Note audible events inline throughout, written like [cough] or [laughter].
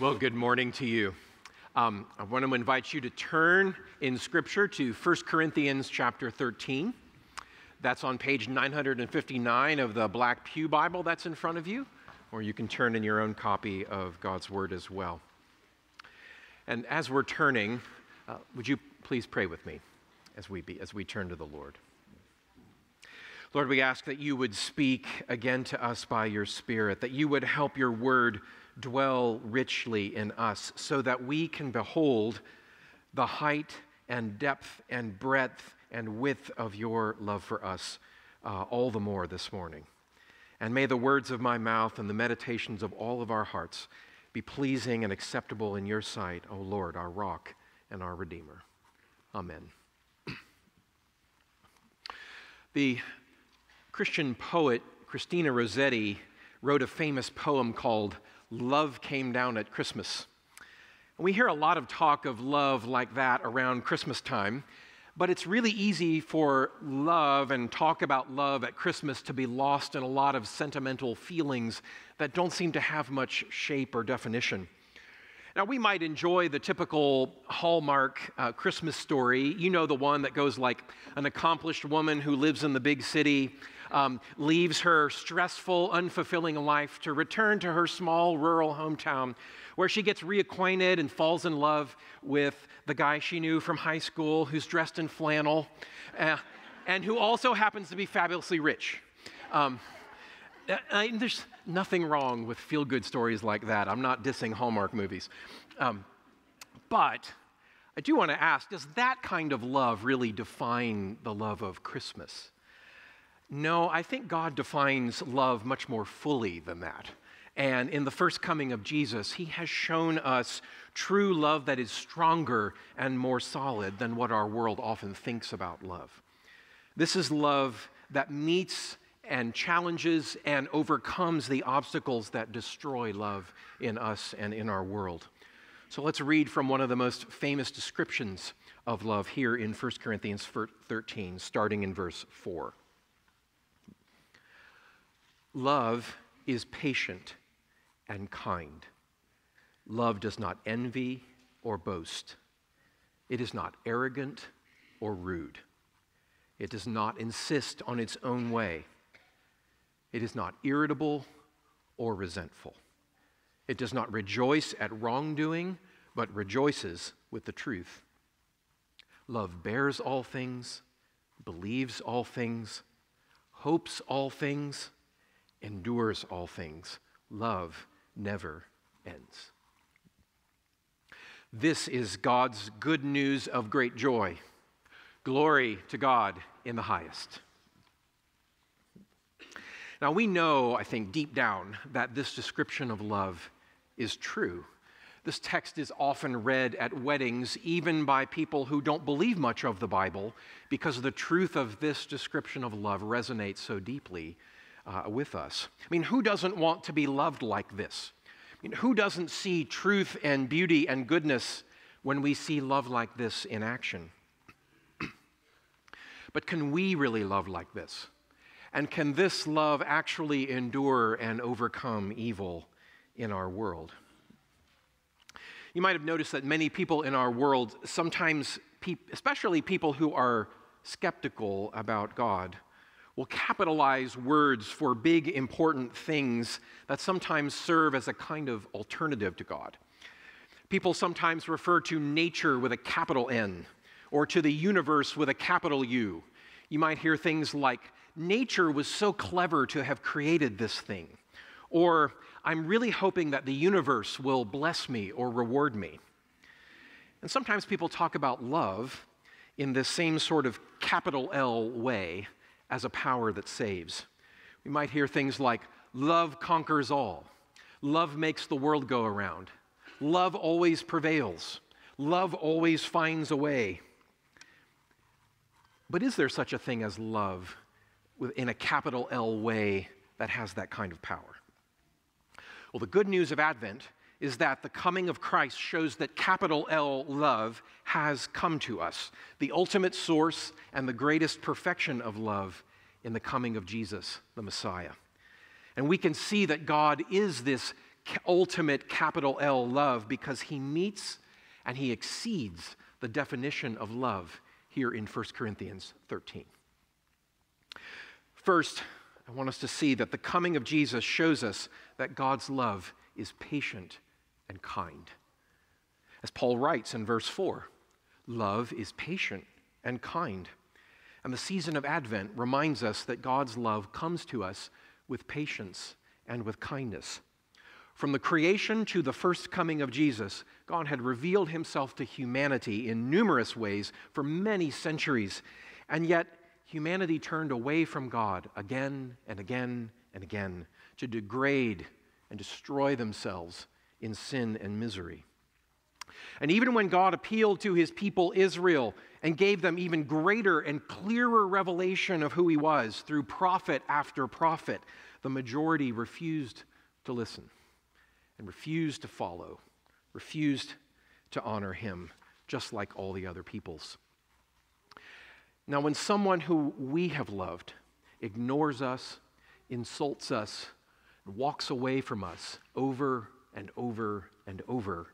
Well, good morning to you. Um, I want to invite you to turn in Scripture to 1 Corinthians chapter 13. That's on page 959 of the Black Pew Bible that's in front of you, or you can turn in your own copy of God's Word as well. And as we're turning, uh, would you please pray with me as we, be, as we turn to the Lord? Lord, we ask that you would speak again to us by your Spirit, that you would help your word dwell richly in us so that we can behold the height and depth and breadth and width of your love for us uh, all the more this morning. And may the words of my mouth and the meditations of all of our hearts be pleasing and acceptable in your sight, O Lord, our rock and our Redeemer. Amen. [clears throat] The Christian poet Christina Rossetti wrote a famous poem called love came down at Christmas. We hear a lot of talk of love like that around Christmas time, but it's really easy for love and talk about love at Christmas to be lost in a lot of sentimental feelings that don't seem to have much shape or definition. Now, we might enjoy the typical Hallmark uh, Christmas story. You know, the one that goes like an accomplished woman who lives in the big city um, leaves her stressful, unfulfilling life to return to her small rural hometown where she gets reacquainted and falls in love with the guy she knew from high school who's dressed in flannel uh, and who also happens to be fabulously rich. Um, I, there's nothing wrong with feel good stories like that. I'm not dissing Hallmark movies. Um, but I do want to ask does that kind of love really define the love of Christmas? No, I think God defines love much more fully than that. And in the first coming of Jesus, he has shown us true love that is stronger and more solid than what our world often thinks about love. This is love that meets and challenges and overcomes the obstacles that destroy love in us and in our world. So let's read from one of the most famous descriptions of love here in 1 Corinthians 13, starting in verse 4. Love is patient and kind. Love does not envy or boast. It is not arrogant or rude. It does not insist on its own way. It is not irritable or resentful. It does not rejoice at wrongdoing, but rejoices with the truth. Love bears all things, believes all things, hopes all things endures all things. Love never ends. This is God's good news of great joy. Glory to God in the highest. Now, we know, I think, deep down, that this description of love is true. This text is often read at weddings, even by people who don't believe much of the Bible, because the truth of this description of love resonates so deeply uh, with us. I mean, who doesn't want to be loved like this? I mean, who doesn't see truth and beauty and goodness when we see love like this in action? [clears throat] but can we really love like this? And can this love actually endure and overcome evil in our world? You might have noticed that many people in our world, sometimes, especially people who are skeptical about God, will capitalize words for big, important things that sometimes serve as a kind of alternative to God. People sometimes refer to nature with a capital N or to the universe with a capital U. You might hear things like, nature was so clever to have created this thing, or I'm really hoping that the universe will bless me or reward me. And sometimes people talk about love in this same sort of capital L way as a power that saves. We might hear things like, love conquers all, love makes the world go around, love always prevails, love always finds a way. But is there such a thing as love in a capital L way that has that kind of power? Well, the good news of Advent is that the coming of Christ shows that capital L love has come to us, the ultimate source and the greatest perfection of love in the coming of Jesus, the Messiah. And we can see that God is this ultimate capital L love because he meets and he exceeds the definition of love here in 1 Corinthians 13. First, I want us to see that the coming of Jesus shows us that God's love is patient and kind. As Paul writes in verse 4, love is patient and kind. And the season of Advent reminds us that God's love comes to us with patience and with kindness. From the creation to the first coming of Jesus, God had revealed himself to humanity in numerous ways for many centuries. And yet, humanity turned away from God again and again and again to degrade and destroy themselves in sin and misery. And even when God appealed to his people Israel and gave them even greater and clearer revelation of who he was through prophet after prophet, the majority refused to listen and refused to follow, refused to honor him, just like all the other peoples. Now, when someone who we have loved ignores us, insults us, walks away from us over and over and over,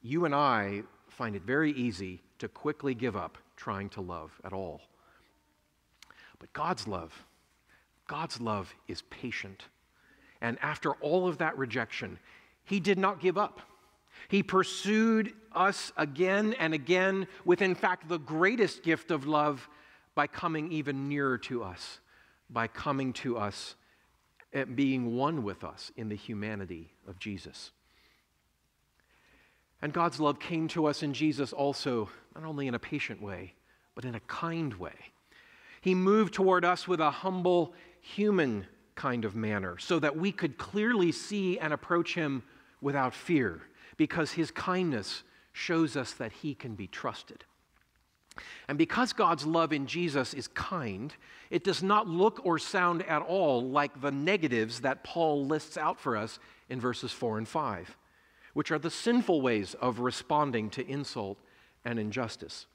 you and I find it very easy to quickly give up trying to love at all. But God's love, God's love is patient. And after all of that rejection, he did not give up. He pursued us again and again with, in fact, the greatest gift of love by coming even nearer to us, by coming to us and being one with us in the humanity of Jesus. And God's love came to us in Jesus also, not only in a patient way, but in a kind way. He moved toward us with a humble, human kind of manner so that we could clearly see and approach Him without fear because his kindness shows us that he can be trusted. And because God's love in Jesus is kind, it does not look or sound at all like the negatives that Paul lists out for us in verses 4 and 5, which are the sinful ways of responding to insult and injustice.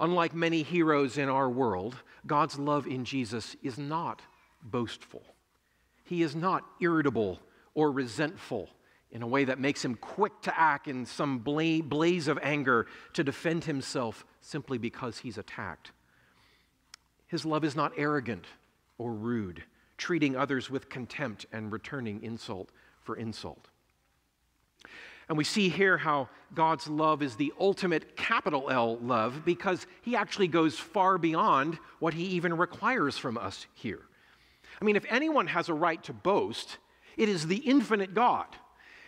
Unlike many heroes in our world, God's love in Jesus is not boastful. He is not irritable or resentful in a way that makes him quick to act in some blaze of anger to defend himself simply because he's attacked. His love is not arrogant or rude, treating others with contempt and returning insult for insult. And we see here how God's love is the ultimate capital L love because he actually goes far beyond what he even requires from us here. I mean, if anyone has a right to boast, it is the infinite God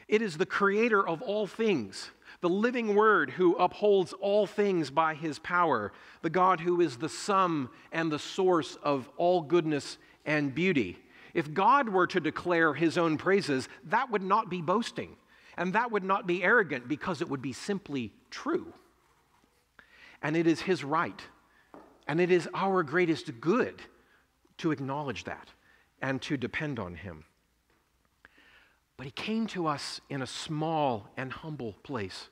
it is the creator of all things, the living word who upholds all things by his power, the God who is the sum and the source of all goodness and beauty. If God were to declare his own praises, that would not be boasting, and that would not be arrogant because it would be simply true. And it is his right, and it is our greatest good to acknowledge that and to depend on him. But he came to us in a small and humble place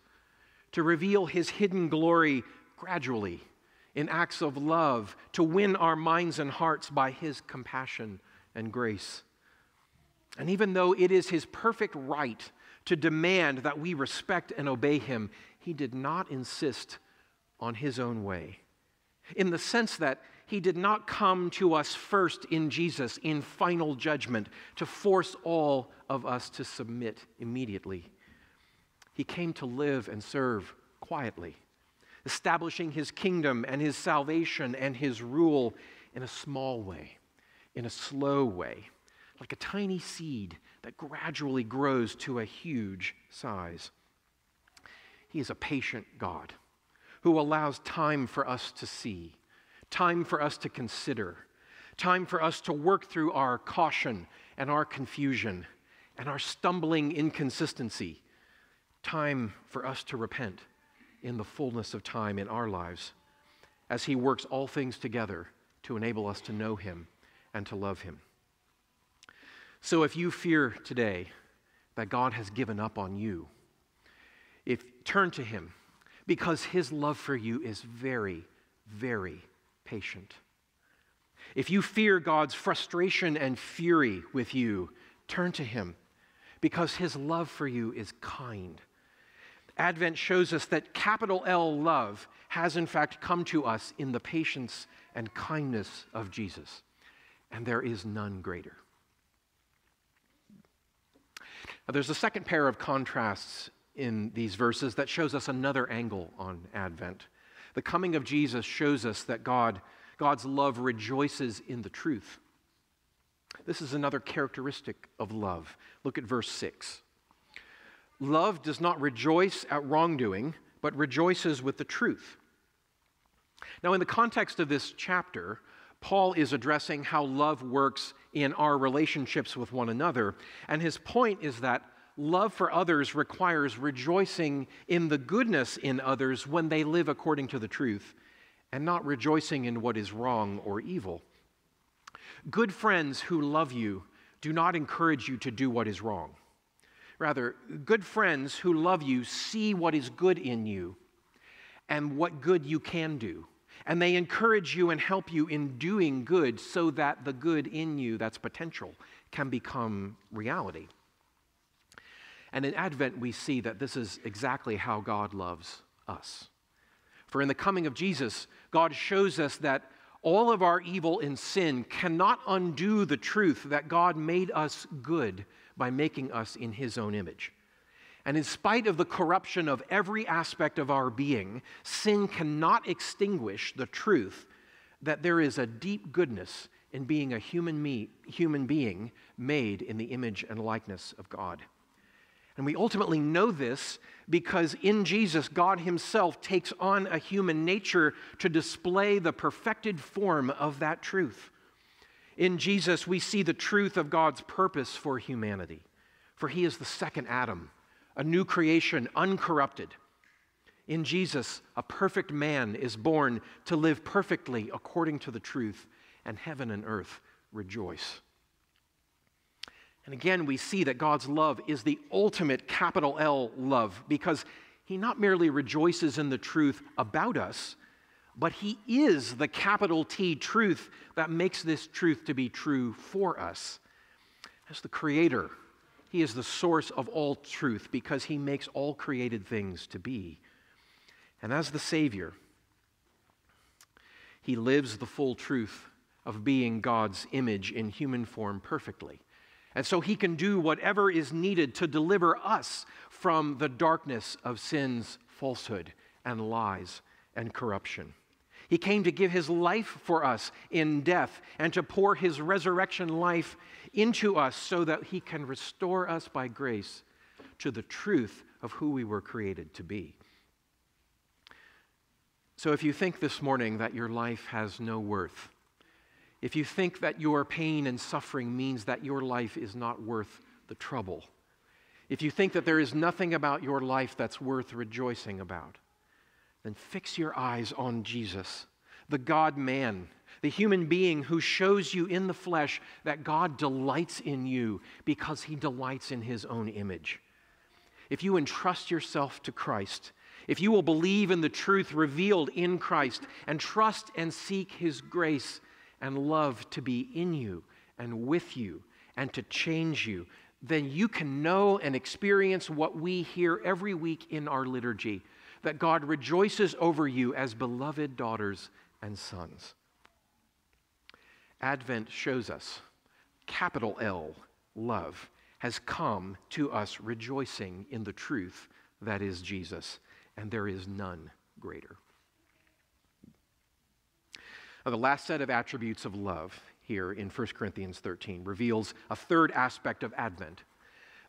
to reveal his hidden glory gradually in acts of love, to win our minds and hearts by his compassion and grace. And even though it is his perfect right to demand that we respect and obey him, he did not insist on his own way. In the sense that he did not come to us first in Jesus in final judgment to force all of us to submit immediately. He came to live and serve quietly, establishing his kingdom and his salvation and his rule in a small way, in a slow way, like a tiny seed that gradually grows to a huge size. He is a patient God who allows time for us to see time for us to consider, time for us to work through our caution and our confusion and our stumbling inconsistency, time for us to repent in the fullness of time in our lives as He works all things together to enable us to know Him and to love Him. So if you fear today that God has given up on you, if turn to Him because His love for you is very, very patient. If you fear God's frustration and fury with you, turn to Him because his love for you is kind. Advent shows us that capital L love has in fact come to us in the patience and kindness of Jesus, and there is none greater. Now, there's a second pair of contrasts in these verses that shows us another angle on Advent. The coming of Jesus shows us that God, God's love rejoices in the truth. This is another characteristic of love. Look at verse 6. Love does not rejoice at wrongdoing, but rejoices with the truth. Now, in the context of this chapter, Paul is addressing how love works in our relationships with one another. And his point is that love for others requires rejoicing in the goodness in others when they live according to the truth, and not rejoicing in what is wrong or evil. Good friends who love you do not encourage you to do what is wrong. Rather, good friends who love you see what is good in you and what good you can do. And they encourage you and help you in doing good so that the good in you that's potential can become reality. And in Advent, we see that this is exactly how God loves us. For in the coming of Jesus, God shows us that all of our evil and sin cannot undo the truth that God made us good by making us in his own image. And in spite of the corruption of every aspect of our being, sin cannot extinguish the truth that there is a deep goodness in being a human, me, human being made in the image and likeness of God. And we ultimately know this because in Jesus, God Himself takes on a human nature to display the perfected form of that truth. In Jesus, we see the truth of God's purpose for humanity, for he is the second Adam, a new creation, uncorrupted. In Jesus, a perfect man is born to live perfectly according to the truth, and heaven and earth rejoice. And again, we see that God's love is the ultimate capital L love because he not merely rejoices in the truth about us, but He is the capital T truth that makes this truth to be true for us. As the Creator, He is the source of all truth because He makes all created things to be. And as the Savior, He lives the full truth of being God's image in human form perfectly. And so he can do whatever is needed to deliver us from the darkness of sin's falsehood and lies and corruption. He came to give his life for us in death and to pour his resurrection life into us so that he can restore us by grace to the truth of who we were created to be. So if you think this morning that your life has no worth, if you think that your pain and suffering means that your life is not worth the trouble, if you think that there is nothing about your life that's worth rejoicing about, then fix your eyes on Jesus, the God man, the human being who shows you in the flesh that God delights in you because he delights in his own image. If you entrust yourself to Christ, if you will believe in the truth revealed in Christ and trust and seek his grace and love to be in you and with you and to change you, then you can know and experience what we hear every week in our liturgy that God rejoices over you as beloved daughters and sons. Advent shows us, capital L, love, has come to us rejoicing in the truth that is Jesus, and there is none greater. Now, the last set of attributes of love here in 1 Corinthians 13 reveals a third aspect of Advent.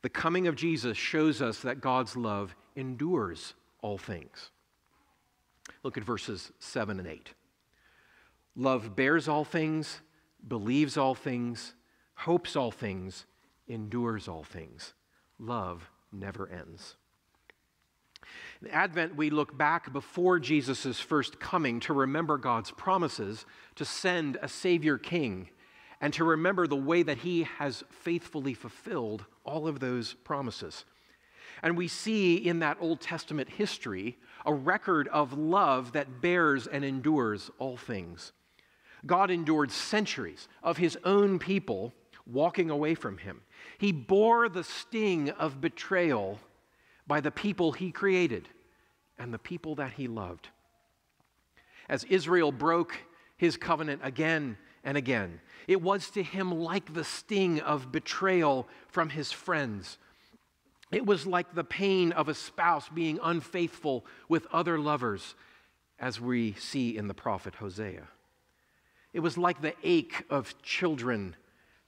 The coming of Jesus shows us that God's love endures all things. Look at verses 7 and 8. Love bears all things, believes all things, hopes all things, endures all things. Love never ends. In Advent, we look back before Jesus' first coming to remember God's promises to send a Savior King and to remember the way that He has faithfully fulfilled all of those promises. And we see in that Old Testament history a record of love that bears and endures all things. God endured centuries of his own people walking away from him. He bore the sting of betrayal by the people he created and the people that he loved. As Israel broke his covenant again and again, it was to him like the sting of betrayal from his friends. It was like the pain of a spouse being unfaithful with other lovers, as we see in the prophet Hosea. It was like the ache of children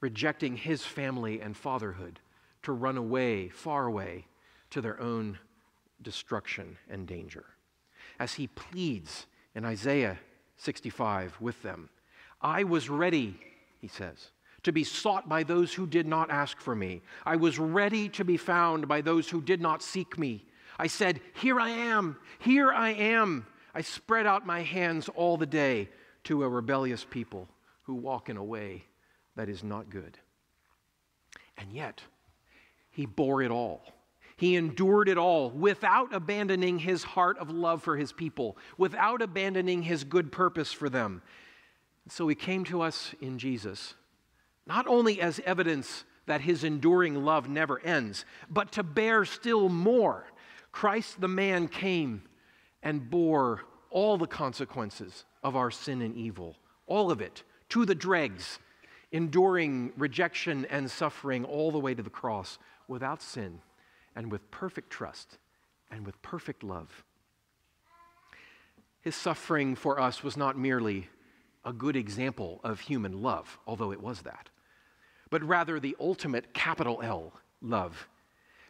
rejecting his family and fatherhood to run away, far away, to their own destruction and danger. As he pleads in Isaiah 65 with them, I was ready, he says, to be sought by those who did not ask for me. I was ready to be found by those who did not seek me. I said, Here I am, here I am. I spread out my hands all the day to a rebellious people who walk in a way that is not good. And yet, he bore it all. He endured it all without abandoning his heart of love for his people, without abandoning his good purpose for them. So he came to us in Jesus, not only as evidence that his enduring love never ends, but to bear still more. Christ the man came and bore all the consequences of our sin and evil, all of it, to the dregs, enduring rejection and suffering all the way to the cross without sin and with perfect trust and with perfect love. His suffering for us was not merely a good example of human love, although it was that, but rather the ultimate capital L love.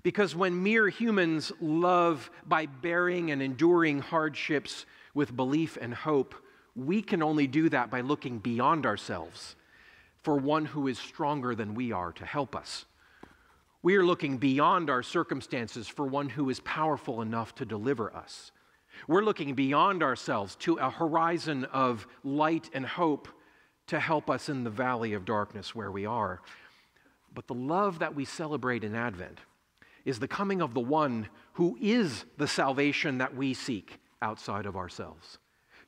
Because when mere humans love by bearing and enduring hardships with belief and hope, we can only do that by looking beyond ourselves for one who is stronger than we are to help us. We are looking beyond our circumstances for one who is powerful enough to deliver us. We're looking beyond ourselves to a horizon of light and hope to help us in the valley of darkness where we are. But the love that we celebrate in Advent is the coming of the one who is the salvation that we seek outside of ourselves.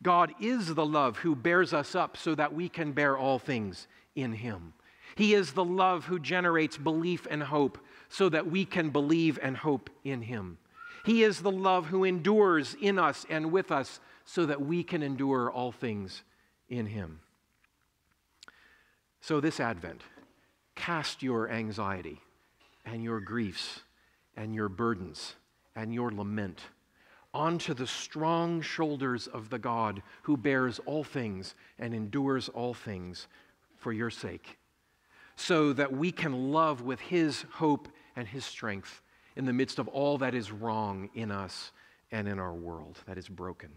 God is the love who bears us up so that we can bear all things in Him. He is the love who generates belief and hope so that we can believe and hope in Him. He is the love who endures in us and with us so that we can endure all things in Him. So, this Advent, cast your anxiety and your griefs and your burdens and your lament onto the strong shoulders of the God who bears all things and endures all things for your sake, so that we can love with His hope and His strength in the midst of all that is wrong in us and in our world that is broken.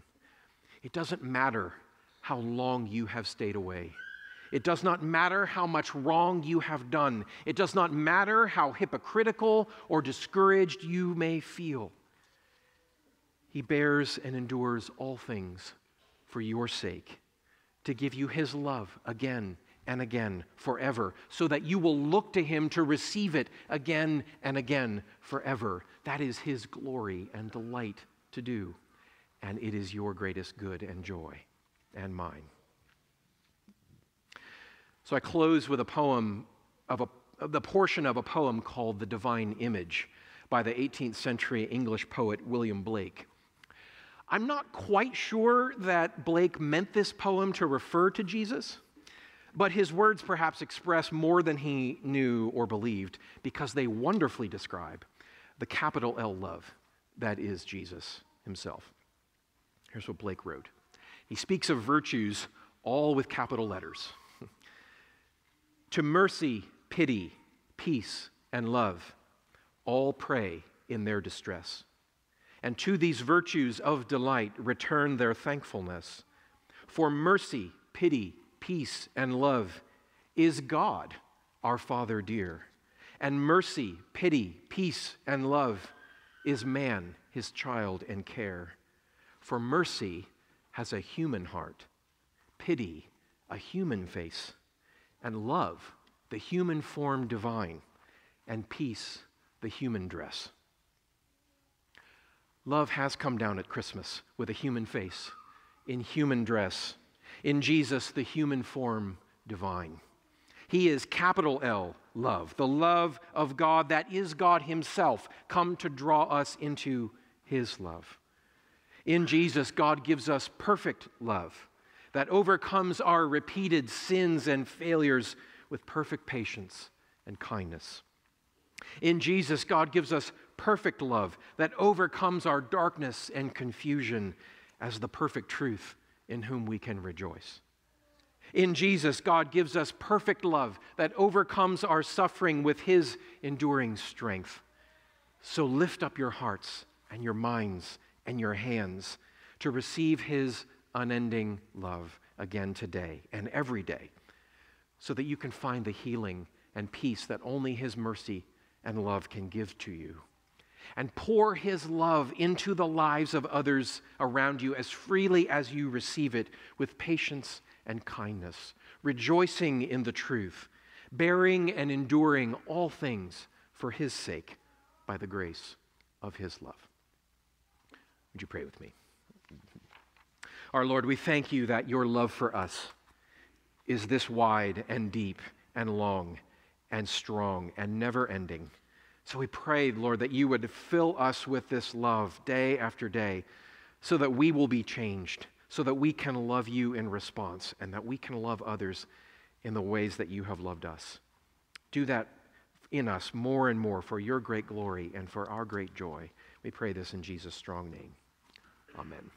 It doesn't matter how long you have stayed away. It does not matter how much wrong you have done. It does not matter how hypocritical or discouraged you may feel. He bears and endures all things for your sake, to give you His love again and again forever, so that you will look to Him to receive it again and again forever. That is His glory and delight to do, and it is your greatest good and joy and mine. So I close with a poem of a, the portion of a poem called The Divine Image by the 18th century English poet William Blake. I'm not quite sure that Blake meant this poem to refer to Jesus, but his words perhaps express more than he knew or believed because they wonderfully describe the capital L love that is Jesus himself. Here's what Blake wrote He speaks of virtues all with capital letters [laughs] to mercy, pity, peace, and love, all pray in their distress and to these virtues of delight return their thankfulness. For mercy, pity, peace, and love is God, our Father dear. And mercy, pity, peace, and love is man, his child and care. For mercy has a human heart, pity, a human face, and love, the human form divine, and peace, the human dress. Love has come down at Christmas with a human face, in human dress, in Jesus, the human form divine. He is capital L love, the love of God that is God Himself, come to draw us into His love. In Jesus, God gives us perfect love that overcomes our repeated sins and failures with perfect patience and kindness. In Jesus, God gives us perfect love that overcomes our darkness and confusion as the perfect truth in whom we can rejoice. In Jesus, God gives us perfect love that overcomes our suffering with His enduring strength. So lift up your hearts and your minds and your hands to receive His unending love again today and every day so that you can find the healing and peace that only His mercy and love can give to you. And pour His love into the lives of others around you as freely as you receive it with patience and kindness, rejoicing in the truth, bearing and enduring all things for His sake by the grace of His love. Would you pray with me? Our Lord, we thank you that your love for us is this wide and deep and long and strong and never ending. So we pray, Lord, that you would fill us with this love day after day so that we will be changed so that we can love you in response and that we can love others in the ways that you have loved us. Do that in us more and more for your great glory and for our great joy. We pray this in Jesus' strong name. Amen.